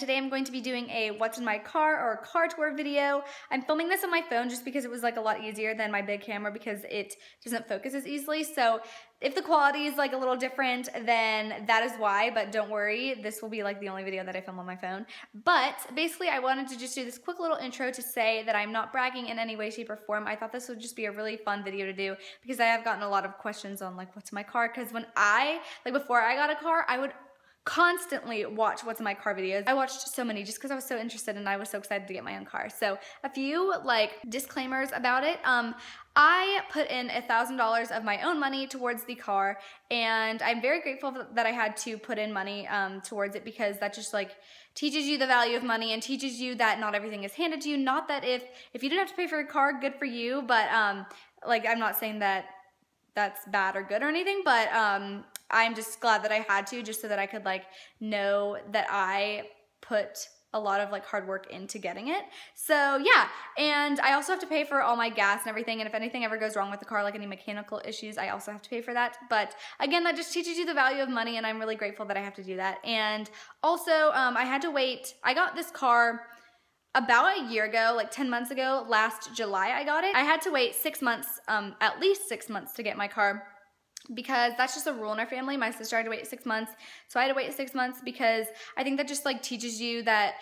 today I'm going to be doing a what's in my car or car tour video. I'm filming this on my phone just because it was like a lot easier than my big camera because it doesn't focus as easily. So if the quality is like a little different, then that is why, but don't worry, this will be like the only video that I film on my phone. But basically I wanted to just do this quick little intro to say that I'm not bragging in any way, shape, or form. I thought this would just be a really fun video to do because I have gotten a lot of questions on like what's in my car because when I, like before I got a car, I would constantly watch what's in my car videos. I watched so many just because I was so interested and I was so excited to get my own car. So a few like disclaimers about it. Um, I put in a thousand dollars of my own money towards the car and I'm very grateful that I had to put in money um, towards it because that just like teaches you the value of money and teaches you that not everything is handed to you. Not that if if you didn't have to pay for a car, good for you, but um, like I'm not saying that that's bad or good or anything, but um, I'm just glad that I had to just so that I could like know that I put a lot of like hard work into getting it. So yeah, and I also have to pay for all my gas and everything. And if anything ever goes wrong with the car, like any mechanical issues, I also have to pay for that. But again, that just teaches you the value of money and I'm really grateful that I have to do that. And also, um, I had to wait, I got this car about a year ago, like 10 months ago, last July I got it. I had to wait six months, um, at least six months to get my car because that's just a rule in our family. My sister had to wait six months, so I had to wait six months because I think that just like teaches you that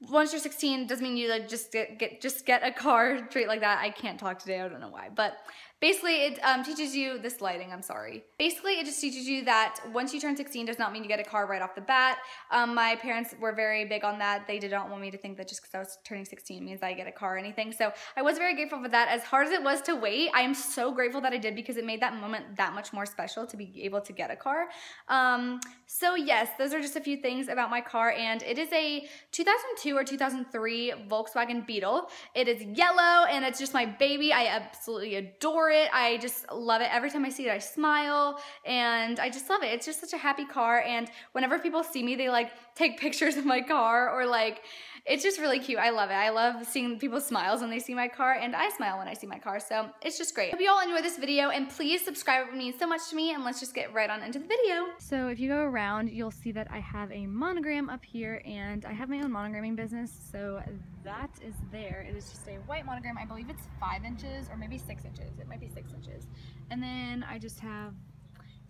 once you're 16 doesn't mean you like just get, get just get a car straight like that. I can't talk today, I don't know why, but Basically, it um, teaches you, this lighting, I'm sorry. Basically, it just teaches you that once you turn 16 does not mean you get a car right off the bat. Um, my parents were very big on that. They did not want me to think that just because I was turning 16 means I get a car or anything. So I was very grateful for that. As hard as it was to wait, I am so grateful that I did because it made that moment that much more special to be able to get a car. Um, so yes, those are just a few things about my car and it is a 2002 or 2003 Volkswagen Beetle. It is yellow and it's just my baby. I absolutely adore it. I just love it. Every time I see it, I smile and I just love it. It's just such a happy car. And whenever people see me, they like take pictures of my car or like, it's just really cute. I love it. I love seeing people's smiles when they see my car and I smile when I see my car. So it's just great. Hope you all enjoy this video and please subscribe. It means so much to me and let's just get right on into the video. So if you go around, you'll see that I have a monogram up here and I have my own monogramming business. So that is there. It is just a white monogram. I believe it's five inches or maybe six inches. It might be six inches. And then I just have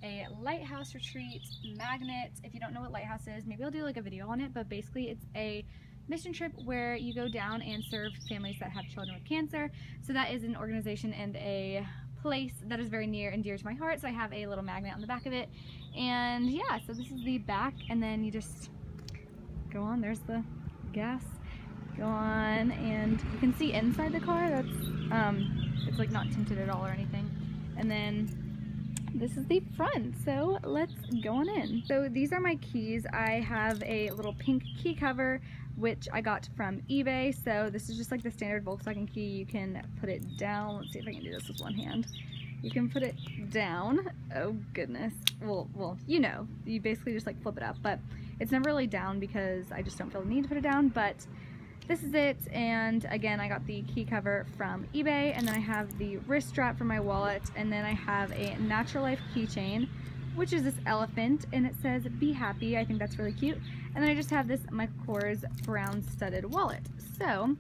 a lighthouse retreat magnet. If you don't know what lighthouse is, maybe I'll do like a video on it, but basically it's a mission trip where you go down and serve families that have children with cancer. So that is an organization and a place that is very near and dear to my heart. So I have a little magnet on the back of it. And yeah, so this is the back and then you just go on, there's the gas. Go on and you can see inside the car, that's, um, it's like not tinted at all or anything. And then this is the front so let's go on in so these are my keys I have a little pink key cover which I got from eBay. So this is just like the standard Volkswagen key. You can put it down. Let's see if I can do this with one hand. You can put it down. Oh goodness. Well, well, you know, you basically just like flip it up, but it's never really down because I just don't feel the need to put it down, but this is it. And again, I got the key cover from eBay and then I have the wrist strap for my wallet and then I have a Natural Life keychain which is this elephant, and it says, be happy. I think that's really cute. And then I just have this Michael Kors brown studded wallet. So,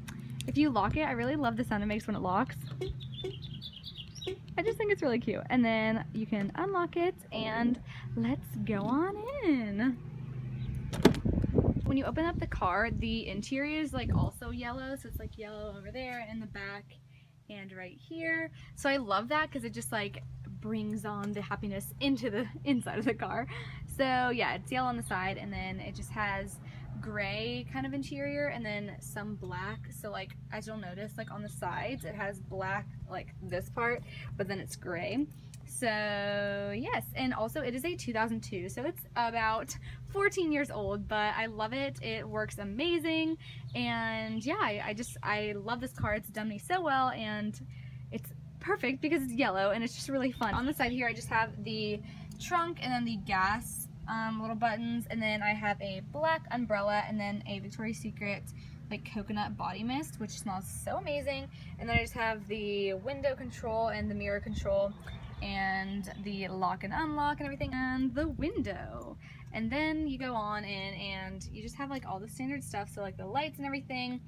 if you lock it, I really love the sound it makes when it locks. I just think it's really cute. And then you can unlock it, and let's go on in. When you open up the car, the interior is like also yellow, so it's like yellow over there in the back and right here. So I love that because it just like brings on the happiness into the inside of the car. So yeah, it's yellow on the side and then it just has gray kind of interior and then some black. So like, as you'll notice, like on the sides, it has black, like this part, but then it's gray. So yes, and also it is a 2002, so it's about 14 years old, but I love it. It works amazing, and yeah, I, I just, I love this car. It's done me so well, and it's perfect because it's yellow and it's just really fun. On the side here I just have the trunk and then the gas um, little buttons and then I have a black umbrella and then a Victoria's Secret like coconut body mist which smells so amazing and then I just have the window control and the mirror control and the lock and unlock and everything and the window. And then you go on in and you just have like all the standard stuff so like the lights and everything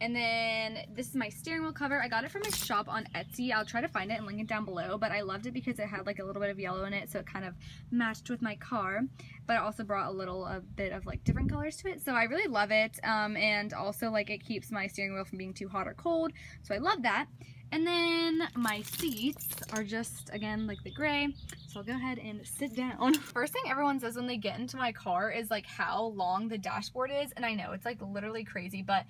and then this is my steering wheel cover. I got it from a shop on Etsy. I'll try to find it and link it down below. But I loved it because it had like a little bit of yellow in it. So it kind of matched with my car. But it also brought a little a bit of like different colors to it. So I really love it. Um, and also like it keeps my steering wheel from being too hot or cold. So I love that. And then my seats are just, again, like the gray. So I'll go ahead and sit down. First thing everyone says when they get into my car is like how long the dashboard is. And I know it's like literally crazy, but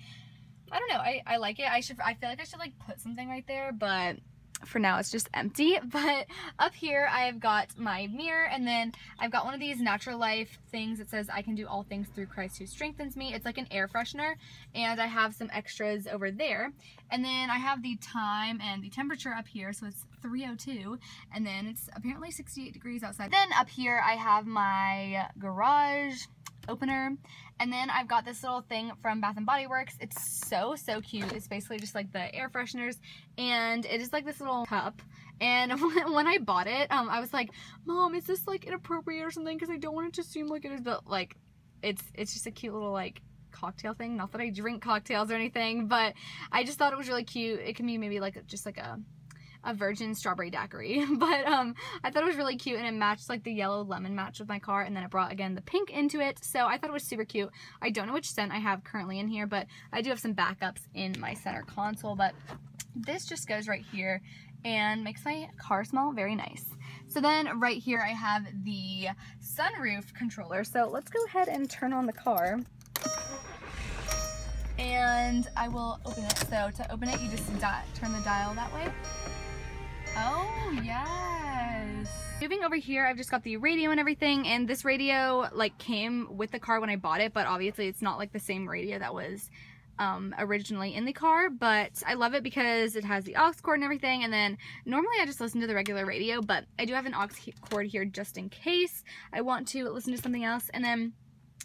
I don't know. I, I like it. I should, I feel like I should like put something right there, but for now it's just empty. But up here I've got my mirror and then I've got one of these natural life things that says I can do all things through Christ who strengthens me. It's like an air freshener and I have some extras over there. And then I have the time and the temperature up here. So it's 302 and then it's apparently 68 degrees outside. Then up here I have my garage opener. And then I've got this little thing from Bath & Body Works. It's so, so cute. It's basically just like the air fresheners. And it is like this little cup. And when I bought it, um, I was like, Mom, is this like inappropriate or something? Because I don't want it to seem like it is, but like, it's, it's just a cute little like cocktail thing. Not that I drink cocktails or anything, but I just thought it was really cute. It can be maybe like just like a a virgin strawberry daiquiri. but um, I thought it was really cute and it matched like the yellow lemon match with my car and then it brought again the pink into it. So I thought it was super cute. I don't know which scent I have currently in here, but I do have some backups in my center console. But this just goes right here and makes my car smell very nice. So then right here I have the sunroof controller. So let's go ahead and turn on the car and I will open it. So to open it, you just turn the dial that way. Oh, yes. Moving over here, I've just got the radio and everything, and this radio, like, came with the car when I bought it, but obviously it's not, like, the same radio that was um, originally in the car, but I love it because it has the aux cord and everything, and then normally I just listen to the regular radio, but I do have an aux cord here just in case I want to listen to something else, and then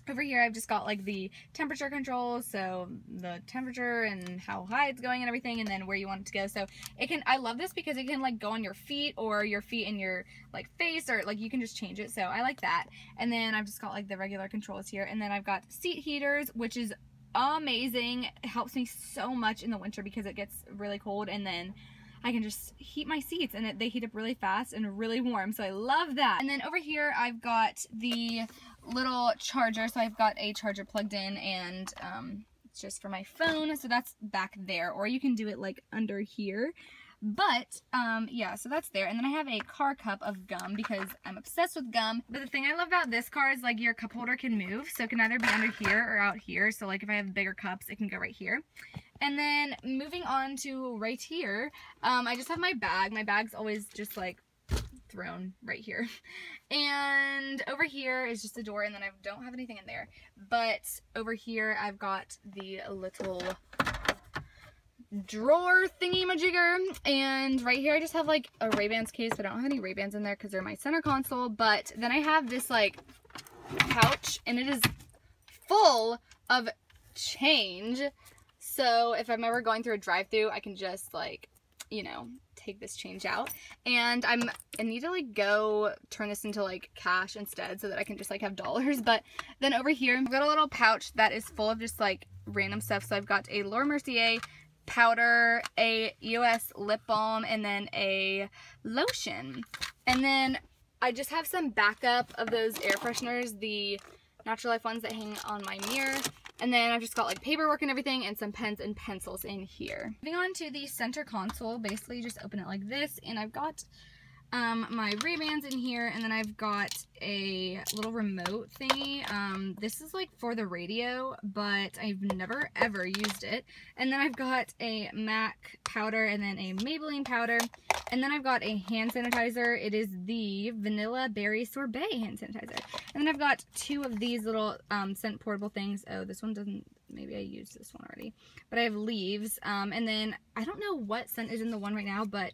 over here I've just got like the temperature control, so the temperature and how high it's going and everything, and then where you want it to go. So it can, I love this because it can like go on your feet or your feet in your like face or like you can just change it. So I like that. And then I've just got like the regular controls here. And then I've got seat heaters, which is amazing. It helps me so much in the winter because it gets really cold and then I can just heat my seats and it, they heat up really fast and really warm. So I love that. And then over here, I've got the little charger. So I've got a charger plugged in and um, it's just for my phone. So that's back there. Or you can do it like under here. But, um, yeah, so that's there. And then I have a car cup of gum because I'm obsessed with gum. But the thing I love about this car is, like, your cup holder can move. So it can either be under here or out here. So, like, if I have bigger cups, it can go right here. And then moving on to right here, um, I just have my bag. My bag's always just, like, thrown right here. And over here is just a door and then I don't have anything in there. But over here I've got the little drawer thingy majigger. And right here I just have like a Ray-Bans case. I don't have any Ray-Bans in there because they're my center console. But then I have this like pouch and it is full of change. So if I'm ever going through a drive through I can just like you know take this change out. And I'm I need to like go turn this into like cash instead so that I can just like have dollars. But then over here I've got a little pouch that is full of just like random stuff. So I've got a Laura Mercier powder, a EOS lip balm, and then a lotion. And then I just have some backup of those air fresheners, the Natural Life ones that hang on my mirror. And then I've just got like paperwork and everything and some pens and pencils in here. Moving on to the center console, basically just open it like this and I've got um, my Ray-Bans in here, and then I've got a little remote thingy. Um, this is like for the radio, but I've never ever used it. And then I've got a MAC powder and then a Maybelline powder. And then I've got a hand sanitizer. It is the Vanilla Berry Sorbet hand sanitizer. And then I've got two of these little um, scent portable things. Oh, this one doesn't, maybe I used this one already. But I have leaves. Um, and then I don't know what scent is in the one right now, but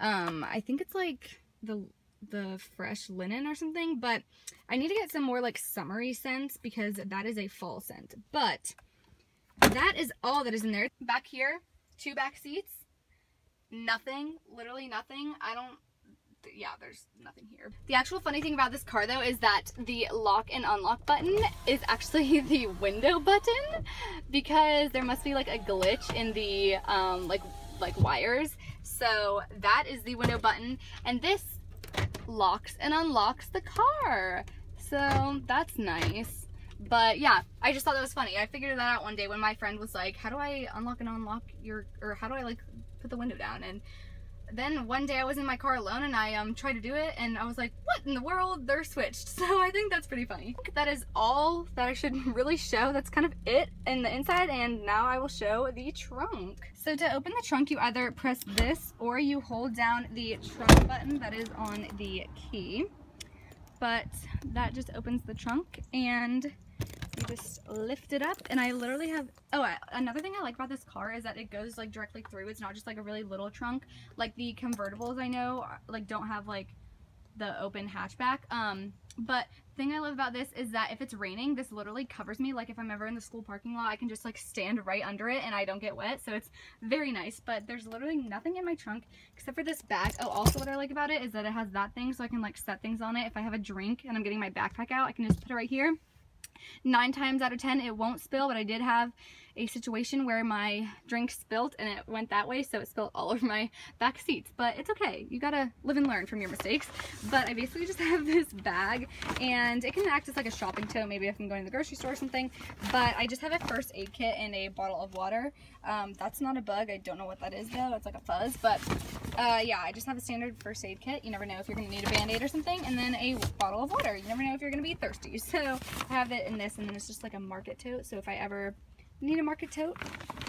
um, I think it's like the the fresh linen or something, but I need to get some more like summery scents because that is a fall scent. But that is all that is in there. Back here, two back seats, nothing, literally nothing. I don't yeah, there's nothing here. The actual funny thing about this car though is that the lock and unlock button is actually the window button because there must be like a glitch in the um, like like wires. So that is the window button and this locks and unlocks the car. So that's nice. But yeah, I just thought that was funny. I figured that out one day when my friend was like, how do I unlock and unlock your, or how do I like put the window down? And then one day I was in my car alone and I um tried to do it and I was like, what in the world? They're switched. So I think that's pretty funny. That is all that I should really show. That's kind of it in the inside and now I will show the trunk. So to open the trunk, you either press this or you hold down the trunk button that is on the key. But that just opens the trunk and just lift it up and I literally have, oh, another thing I like about this car is that it goes like directly through. It's not just like a really little trunk. Like the convertibles I know like don't have like the open hatchback. Um, but thing I love about this is that if it's raining, this literally covers me. Like if I'm ever in the school parking lot, I can just like stand right under it and I don't get wet. So it's very nice, but there's literally nothing in my trunk except for this bag. Oh, also what I like about it is that it has that thing so I can like set things on it. If I have a drink and I'm getting my backpack out, I can just put it right here nine times out of ten it won't spill but I did have a situation where my drink spilt and it went that way so it spilled all over my back seats. But it's okay. You gotta live and learn from your mistakes. But I basically just have this bag and it can act as like a shopping tote. Maybe if I'm going to the grocery store or something. But I just have a first aid kit and a bottle of water. Um, that's not a bug. I don't know what that is though. It's like a fuzz. But uh, yeah I just have a standard first aid kit. You never know if you're gonna need a band-aid or something. And then a bottle of water. You never know if you're gonna be thirsty. So I have it in this and then it's just like a market tote. So if I ever need a market tote,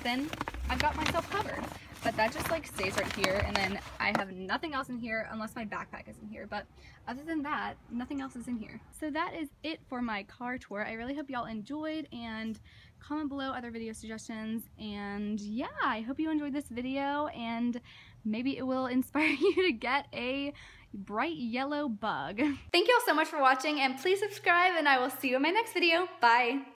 then I've got myself covered. But that just like stays right here and then I have nothing else in here unless my backpack is in here. But other than that, nothing else is in here. So that is it for my car tour. I really hope y'all enjoyed and comment below other video suggestions. And yeah, I hope you enjoyed this video and maybe it will inspire you to get a bright yellow bug. Thank you all so much for watching and please subscribe and I will see you in my next video. Bye.